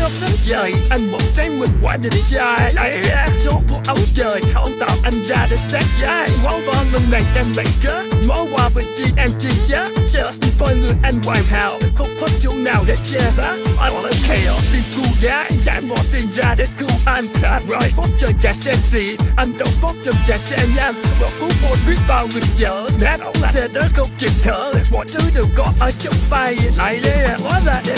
sớm đến trời. Anh một thấy mình quá đỉnh dài. Lại số của ông trời. Không tạo anh ra để sát dài Hóa vòn lần này em lại kết Mó qua với chi em chi chết Chờ coi người anh hoàn hảo. Không có chỗ nào để che phá I wanna chaos đi cu gái Giải bỏ tiền ra để cứu anh. Đã rồi bóp trời trả xe gì. Anh đâu bóp trời trả xe nhanh Bỏ cú một biết bao người chở. Nát ổng là thế đó không chịu thở. Mọi thứ đều có ở trong tay. Lại đây hóa ra để